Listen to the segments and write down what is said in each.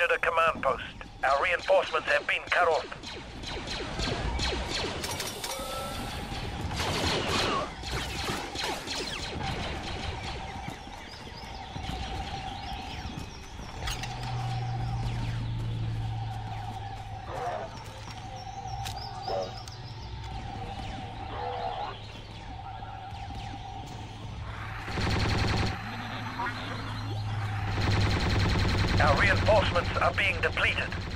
captured a command post. Our reinforcements have been cut off. Reinforcements are being depleted.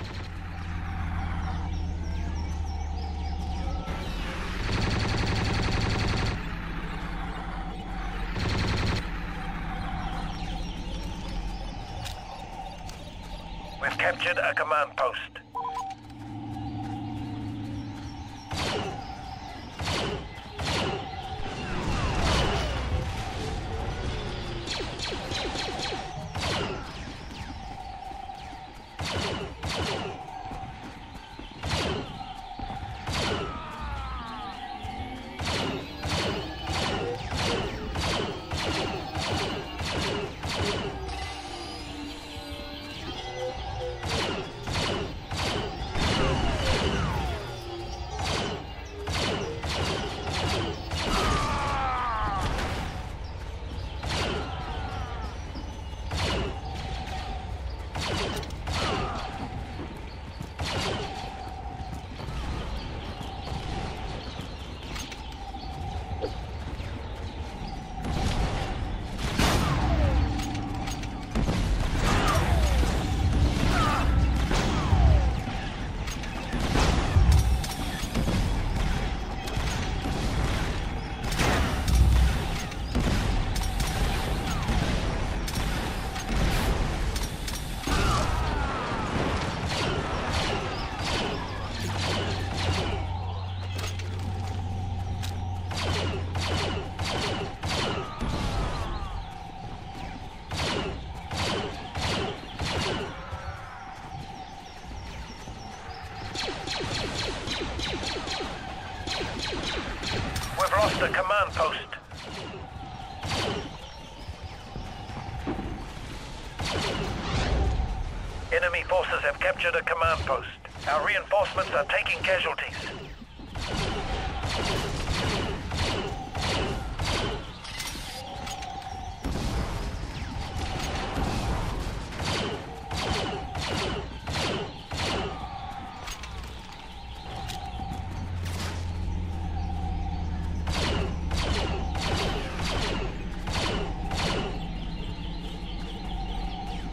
Forces have captured a command post. Our reinforcements are taking casualties.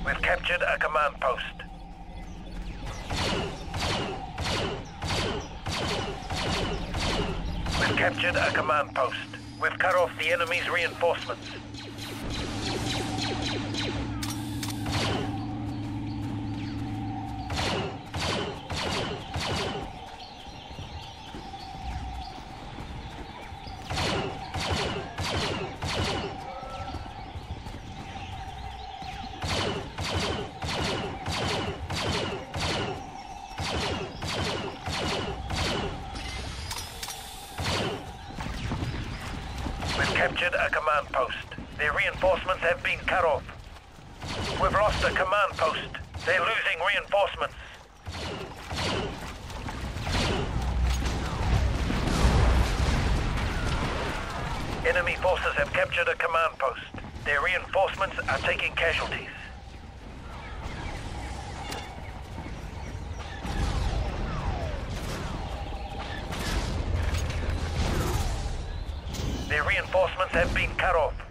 We've captured a command post. Captured a command post. We've cut off the enemy's reinforcements. Captured a command post. Their reinforcements have been cut off. We've lost a command post. They're losing reinforcements. Enemy forces have captured a command post. Their reinforcements are taking casualties. Their have been cut off.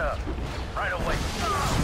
Right away.